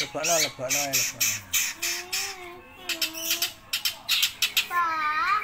Lo paró, lo paró, lo paró. Pa,